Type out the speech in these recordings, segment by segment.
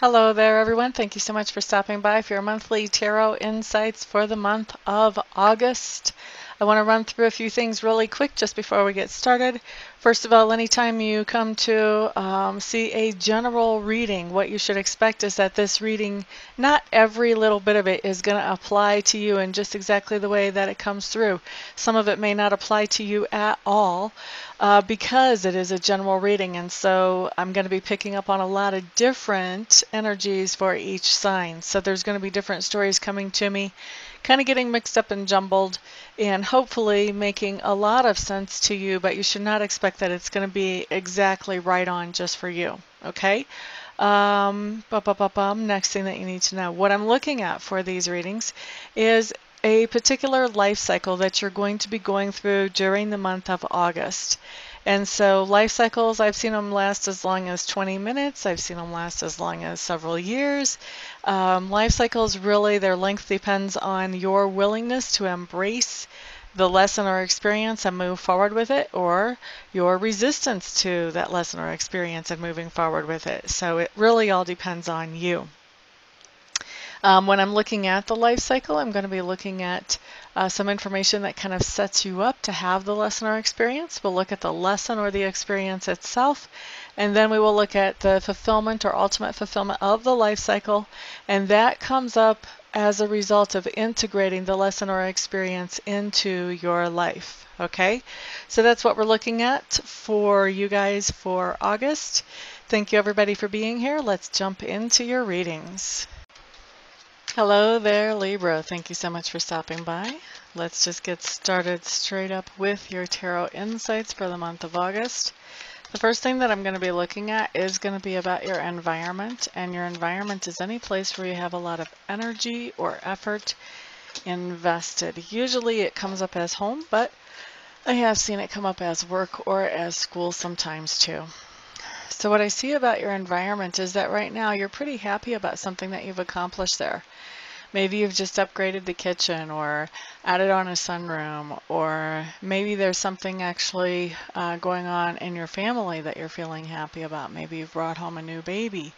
Hello there, everyone. Thank you so much for stopping by for your monthly tarot insights for the month of August. I want to run through a few things really quick just before we get started. First of all, anytime you come to um, see a general reading, what you should expect is that this reading, not every little bit of it is going to apply to you in just exactly the way that it comes through. Some of it may not apply to you at all uh, because it is a general reading, and so I'm going to be picking up on a lot of different energies for each sign. So there's going to be different stories coming to me kind of getting mixed up and jumbled and hopefully making a lot of sense to you, but you should not expect that it's going to be exactly right on just for you. Okay? Um, next thing that you need to know. What I'm looking at for these readings is a particular life cycle that you're going to be going through during the month of August. And so life cycles, I've seen them last as long as 20 minutes. I've seen them last as long as several years. Um, life cycles really, their length depends on your willingness to embrace the lesson or experience and move forward with it, or your resistance to that lesson or experience and moving forward with it. So it really all depends on you. Um, when I'm looking at the life cycle, I'm going to be looking at uh, some information that kind of sets you up to have the lesson or experience. We'll look at the lesson or the experience itself, and then we will look at the fulfillment or ultimate fulfillment of the life cycle, and that comes up as a result of integrating the lesson or experience into your life. Okay, so that's what we're looking at for you guys for August. Thank you everybody for being here. Let's jump into your readings. Hello there, Libra. Thank you so much for stopping by. Let's just get started straight up with your tarot insights for the month of August. The first thing that I'm going to be looking at is going to be about your environment, and your environment is any place where you have a lot of energy or effort invested. Usually it comes up as home, but I have seen it come up as work or as school sometimes too. So what I see about your environment is that right now you're pretty happy about something that you've accomplished there. Maybe you've just upgraded the kitchen or added on a sunroom, or maybe there's something actually uh, going on in your family that you're feeling happy about. Maybe you've brought home a new baby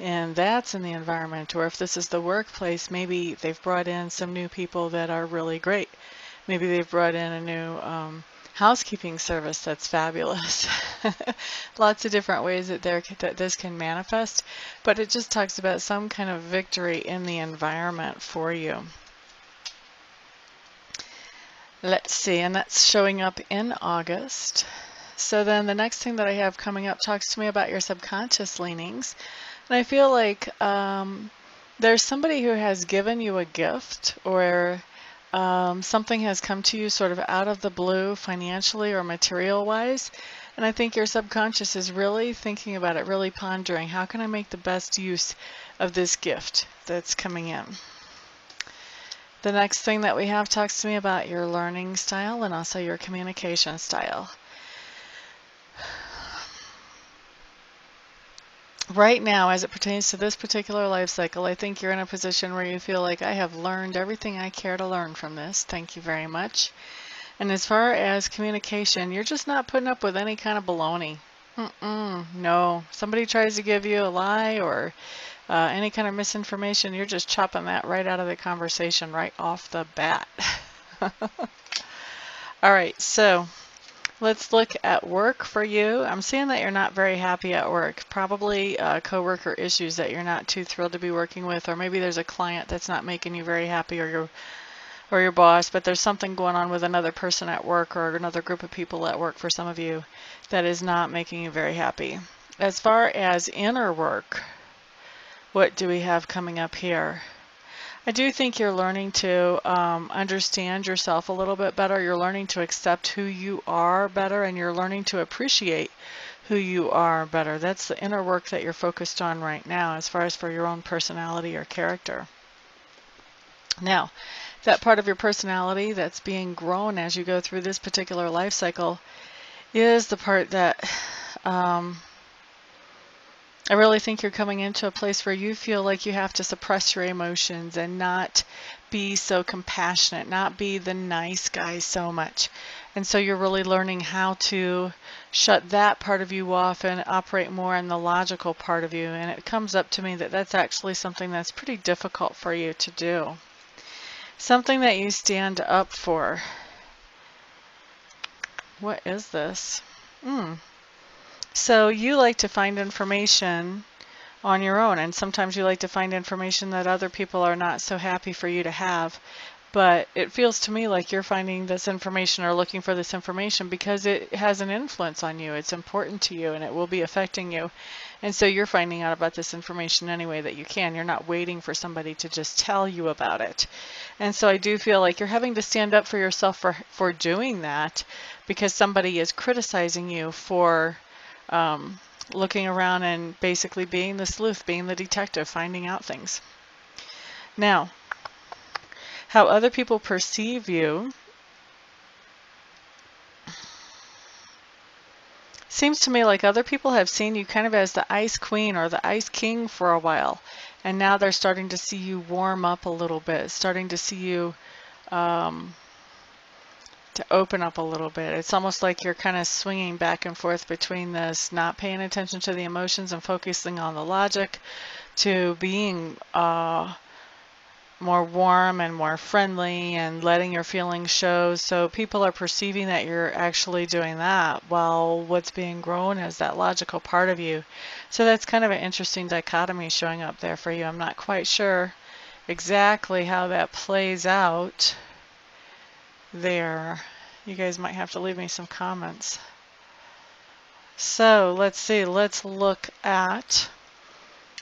and that's in the environment. Or if this is the workplace, maybe they've brought in some new people that are really great. Maybe they've brought in a new um, housekeeping service that's fabulous. Lots of different ways that, there, that this can manifest, but it just talks about some kind of victory in the environment for you. Let's see, and that's showing up in August. So then the next thing that I have coming up talks to me about your subconscious leanings. And I feel like um, there's somebody who has given you a gift or um, something has come to you sort of out of the blue financially or material wise. And I think your subconscious is really thinking about it, really pondering how can I make the best use of this gift that's coming in. The next thing that we have talks to me about your learning style and also your communication style. Right now, as it pertains to this particular life cycle, I think you're in a position where you feel like I have learned everything I care to learn from this. Thank you very much. And as far as communication, you're just not putting up with any kind of baloney. Mm-mm, no. Somebody tries to give you a lie or uh, any kind of misinformation, you're just chopping that right out of the conversation right off the bat. All right, so Let's look at work for you. I'm seeing that you're not very happy at work. Probably uh, coworker issues that you're not too thrilled to be working with, or maybe there's a client that's not making you very happy, or your or your boss, but there's something going on with another person at work or another group of people at work for some of you that is not making you very happy. As far as inner work, what do we have coming up here? I do think you're learning to um, understand yourself a little bit better. You're learning to accept who you are better and you're learning to appreciate who you are better. That's the inner work that you're focused on right now as far as for your own personality or character. Now, that part of your personality that's being grown as you go through this particular life cycle is the part that um, I really think you're coming into a place where you feel like you have to suppress your emotions and not be so compassionate, not be the nice guy so much. And so you're really learning how to shut that part of you off and operate more in the logical part of you. And it comes up to me that that's actually something that's pretty difficult for you to do. Something that you stand up for. What is this? Hmm. So you like to find information on your own, and sometimes you like to find information that other people are not so happy for you to have. But it feels to me like you're finding this information or looking for this information because it has an influence on you. It's important to you and it will be affecting you. And so you're finding out about this information any way that you can. You're not waiting for somebody to just tell you about it. And so I do feel like you're having to stand up for yourself for, for doing that because somebody is criticizing you for um, looking around and basically being the sleuth, being the detective, finding out things. Now, how other people perceive you seems to me like other people have seen you kind of as the ice queen or the ice king for a while and now they're starting to see you warm up a little bit starting to see you um, to open up a little bit. It's almost like you're kind of swinging back and forth between this not paying attention to the emotions and focusing on the logic to being uh, more warm and more friendly and letting your feelings show. So people are perceiving that you're actually doing that while what's being grown is that logical part of you. So that's kind of an interesting dichotomy showing up there for you. I'm not quite sure exactly how that plays out there. You guys might have to leave me some comments. So let's see, let's look at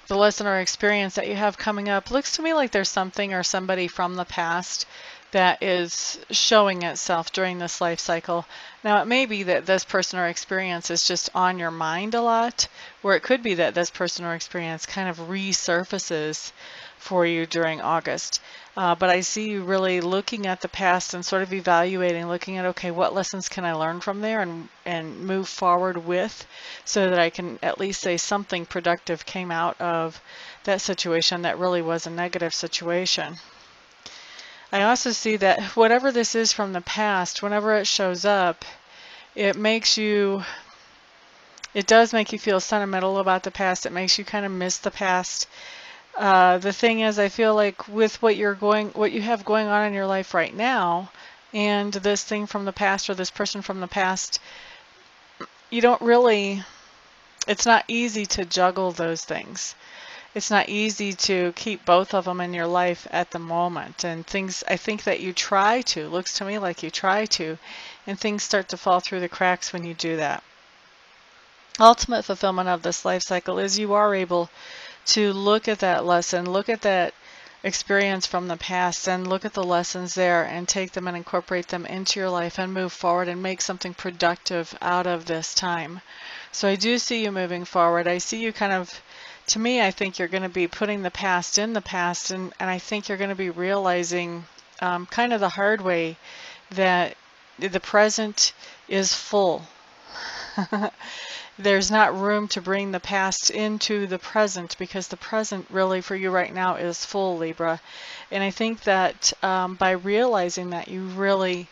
the lesson or experience that you have coming up. Looks to me like there's something or somebody from the past that is showing itself during this life cycle. Now, it may be that this person or experience is just on your mind a lot, or it could be that this person or experience kind of resurfaces for you during August. Uh, but I see you really looking at the past and sort of evaluating, looking at, okay, what lessons can I learn from there and, and move forward with so that I can at least say something productive came out of that situation that really was a negative situation. I also see that whatever this is from the past, whenever it shows up, it makes you, it does make you feel sentimental about the past. It makes you kind of miss the past uh, the thing is, I feel like with what you're going, what you have going on in your life right now, and this thing from the past or this person from the past, you don't really. It's not easy to juggle those things. It's not easy to keep both of them in your life at the moment. And things, I think that you try to, looks to me like you try to, and things start to fall through the cracks when you do that. Ultimate fulfillment of this life cycle is you are able to look at that lesson, look at that experience from the past and look at the lessons there and take them and incorporate them into your life and move forward and make something productive out of this time. So I do see you moving forward. I see you kind of, to me, I think you're going to be putting the past in the past and, and I think you're going to be realizing um, kind of the hard way that the present is full. there's not room to bring the past into the present because the present really for you right now is full Libra. And I think that um, by realizing that you really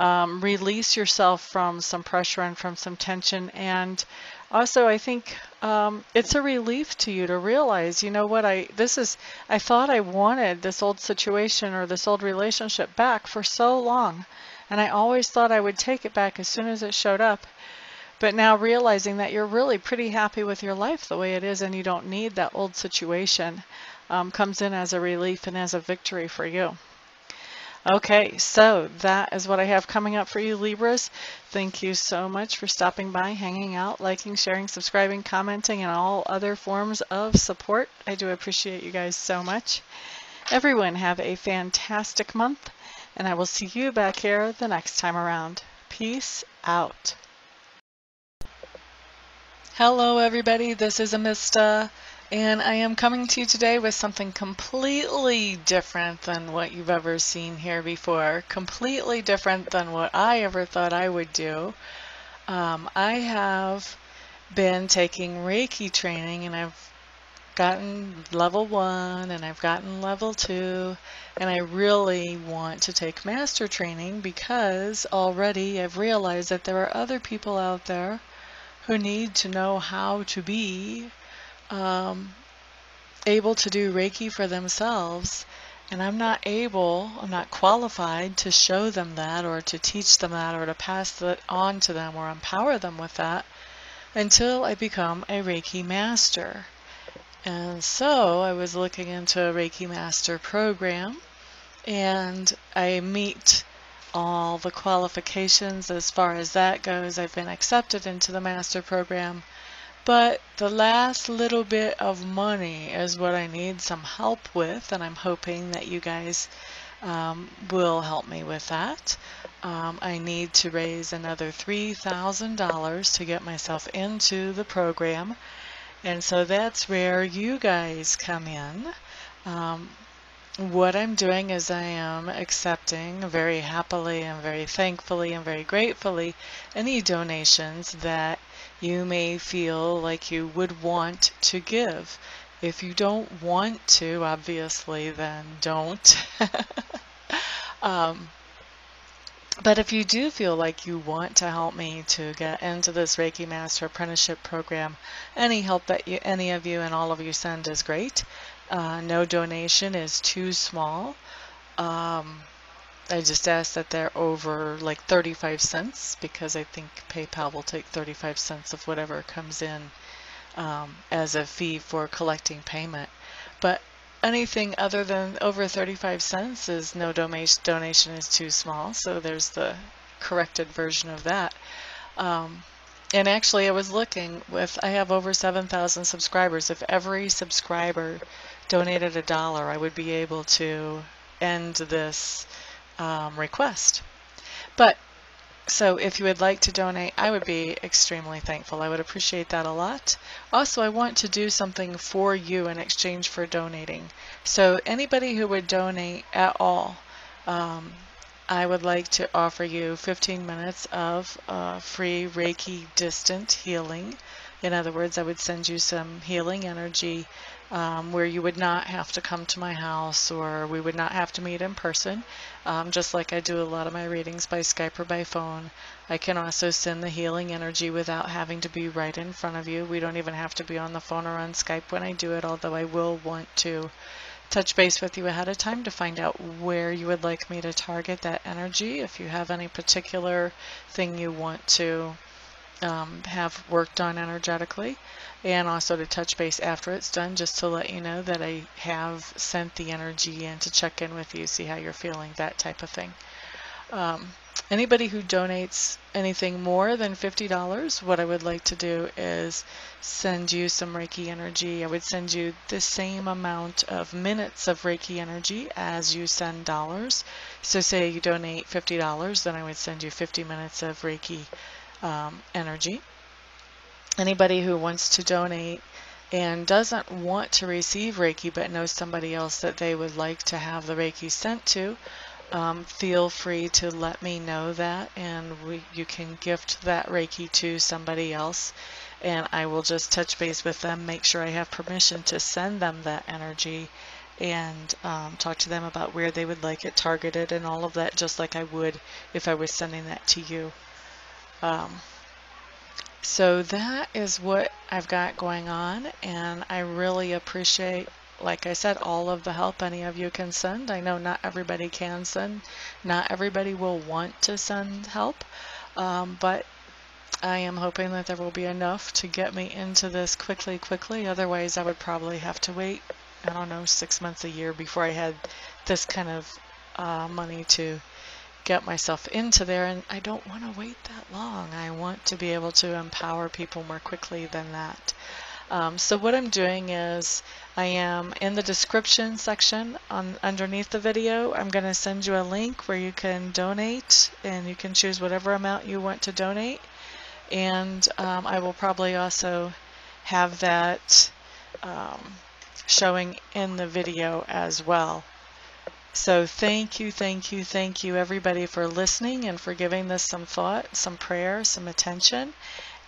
um, release yourself from some pressure and from some tension. And also I think um, it's a relief to you to realize you know what I this is I thought I wanted this old situation or this old relationship back for so long. And I always thought I would take it back as soon as it showed up. But now realizing that you're really pretty happy with your life the way it is and you don't need that old situation um, comes in as a relief and as a victory for you. Okay, so that is what I have coming up for you, Libras. Thank you so much for stopping by, hanging out, liking, sharing, subscribing, commenting, and all other forms of support. I do appreciate you guys so much. Everyone have a fantastic month, and I will see you back here the next time around. Peace out. Hello everybody, this is Amista, and I am coming to you today with something completely different than what you've ever seen here before. Completely different than what I ever thought I would do. Um, I have been taking Reiki training and I've gotten level one and I've gotten level two and I really want to take master training because already I've realized that there are other people out there who need to know how to be um, able to do Reiki for themselves and I'm not able, I'm not qualified to show them that or to teach them that or to pass that on to them or empower them with that until I become a Reiki master. And so I was looking into a Reiki master program and I meet all the qualifications as far as that goes. I've been accepted into the master program but the last little bit of money is what I need some help with, and I'm hoping that you guys um, will help me with that. Um, I need to raise another $3,000 to get myself into the program, and so that's where you guys come in. Um, what I'm doing is I am accepting very happily and very thankfully and very gratefully any donations that you may feel like you would want to give. If you don't want to, obviously, then don't. um, but if you do feel like you want to help me to get into this Reiki Master Apprenticeship Program, any help that you, any of you and all of you send is great. Uh, no donation is too small. Um, I just ask that they're over like 35 cents because I think PayPal will take 35 cents of whatever comes in um, as a fee for collecting payment. But anything other than over 35 cents is no donation, donation is too small. So there's the corrected version of that. Um, and actually I was looking with, I have over 7,000 subscribers. If every subscriber donated a dollar, I would be able to end this um, request. But so if you would like to donate, I would be extremely thankful. I would appreciate that a lot. Also, I want to do something for you in exchange for donating. So anybody who would donate at all, um, I would like to offer you 15 minutes of uh, free Reiki distant healing. In other words, I would send you some healing energy um, where you would not have to come to my house or we would not have to meet in person, um, just like I do a lot of my readings by Skype or by phone. I can also send the healing energy without having to be right in front of you. We don't even have to be on the phone or on Skype when I do it, although I will want to touch base with you ahead of time to find out where you would like me to target that energy. If you have any particular thing you want to um, have worked on energetically and also to touch base after it's done just to let you know that I have sent the energy in to check in with you, see how you're feeling, that type of thing. Um, anybody who donates anything more than $50, what I would like to do is send you some Reiki energy. I would send you the same amount of minutes of Reiki energy as you send dollars. So say you donate $50, then I would send you 50 minutes of Reiki um, energy anybody who wants to donate and doesn't want to receive Reiki but knows somebody else that they would like to have the Reiki sent to, um, feel free to let me know that and we, you can gift that Reiki to somebody else and I will just touch base with them, make sure I have permission to send them that energy and um, talk to them about where they would like it targeted and all of that just like I would if I was sending that to you. Um, so that is what I've got going on and I really appreciate like I said all of the help any of you can send. I know not everybody can send, not everybody will want to send help, um, but I am hoping that there will be enough to get me into this quickly, quickly. Otherwise, I would probably have to wait, I don't know, six months, a year before I had this kind of uh, money to get myself into there and I don't want to wait that long. I want to be able to empower people more quickly than that. Um, so what I'm doing is I am in the description section on underneath the video. I'm going to send you a link where you can donate and you can choose whatever amount you want to donate. And um, I will probably also have that um, showing in the video as well. So thank you, thank you, thank you everybody for listening and for giving this some thought, some prayer, some attention.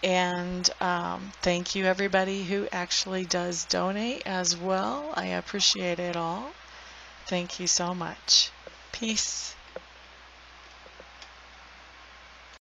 And um, thank you, everybody who actually does donate as well. I appreciate it all. Thank you so much. Peace.